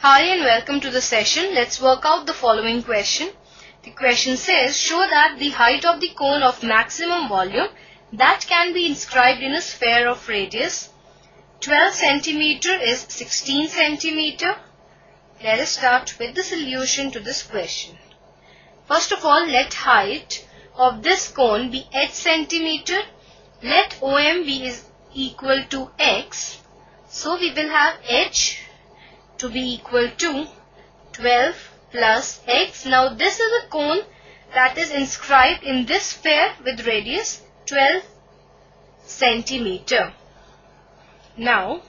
Hi and welcome to the session. Let's work out the following question. The question says, show that the height of the cone of maximum volume that can be inscribed in a sphere of radius 12 centimeter is 16 centimeter. Let us start with the solution to this question. First of all, let height of this cone be h centimeter. Let OM be is equal to x. So we will have h to be equal to 12 plus x. Now this is a cone that is inscribed in this sphere with radius 12 centimeter. Now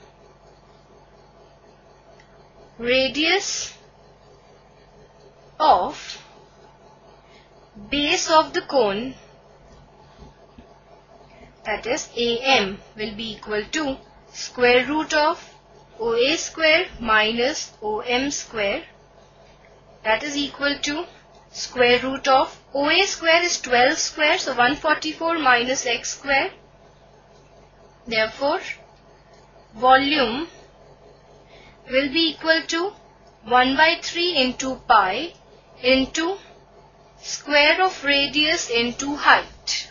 radius of base of the cone that is AM will be equal to square root of OA square minus OM square that is equal to square root of OA square is 12 square so 144 minus x square therefore volume will be equal to 1 by 3 into pi into square of radius into height.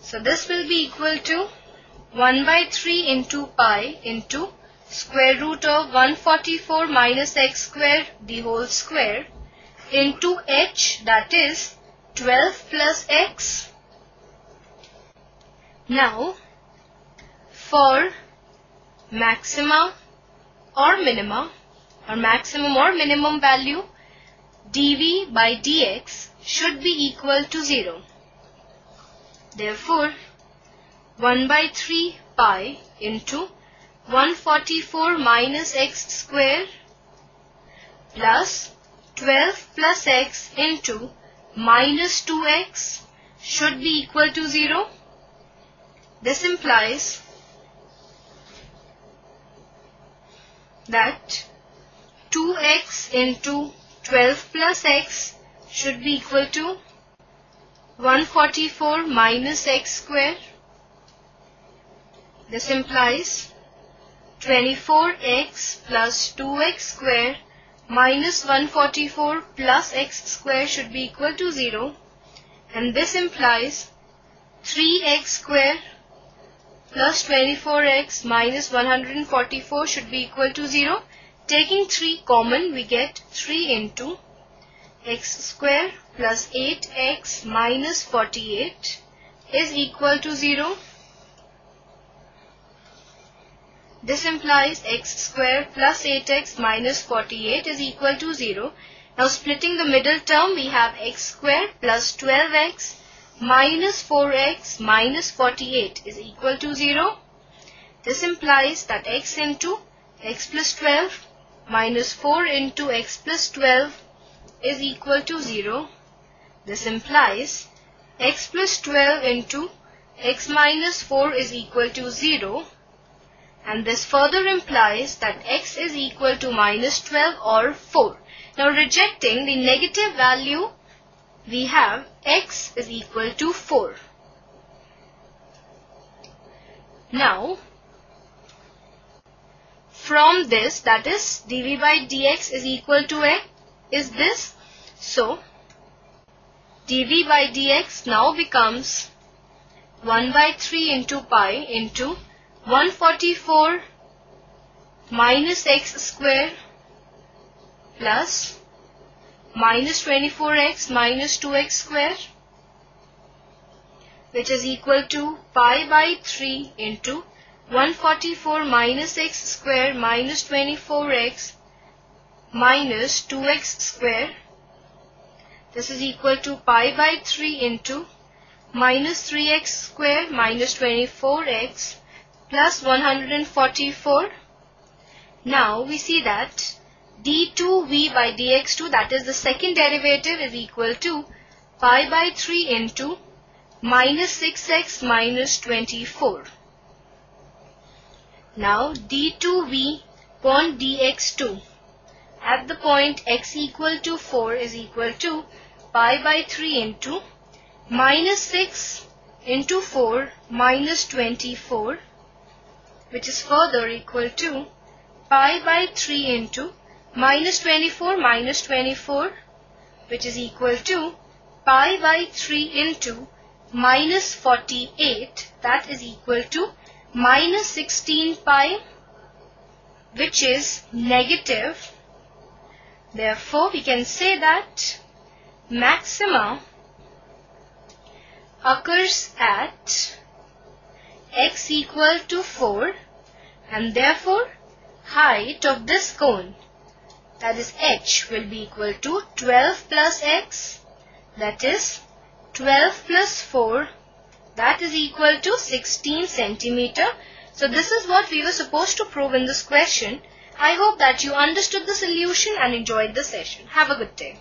So this will be equal to 1 by 3 into pi into square root of 144 minus x square the whole square into h that is 12 plus x. Now for maxima or minima or maximum or minimum value dv by dx should be equal to 0. Therefore, 1 by 3 pi into 144 minus x square plus 12 plus x into minus 2x should be equal to 0. This implies that 2x into 12 plus x should be equal to 144 minus x square. This implies 24x plus 2x square minus 144 plus x square should be equal to 0 and this implies 3x square plus 24x minus 144 should be equal to 0 Taking 3 common, we get 3 into x square plus 8x minus 48 is equal to 0. This implies x square plus 8x minus 48 is equal to 0. Now splitting the middle term, we have x square plus 12x minus 4x minus 48 is equal to 0. This implies that x into x plus 12 minus 4 into x plus 12 is equal to 0. This implies x plus 12 into x minus 4 is equal to 0 and this further implies that x is equal to minus 12 or 4. Now rejecting the negative value we have x is equal to 4. Now from this that is dv by dx is equal to a is this. So dv by dx now becomes 1 by 3 into pi into 144 minus x square plus minus 24x minus 2x square which is equal to pi by 3 into 144 minus x square minus 24x minus 2x square. This is equal to pi by 3 into minus 3x square minus 24x plus 144. Now we see that d2v by dx2 that is the second derivative is equal to pi by 3 into minus 6x minus 24. Now d2v upon dx2 at the point x equal to 4 is equal to pi by 3 into minus 6 into 4 minus 24 which is further equal to pi by 3 into minus 24 minus 24 which is equal to pi by 3 into minus 48 that is equal to minus 16 pi which is negative. Therefore, we can say that maxima occurs at x equal to 4 and therefore height of this cone that is h will be equal to 12 plus x that is 12 plus 4 that is equal to 16 centimeter. So this is what we were supposed to prove in this question. I hope that you understood the solution and enjoyed the session. Have a good day.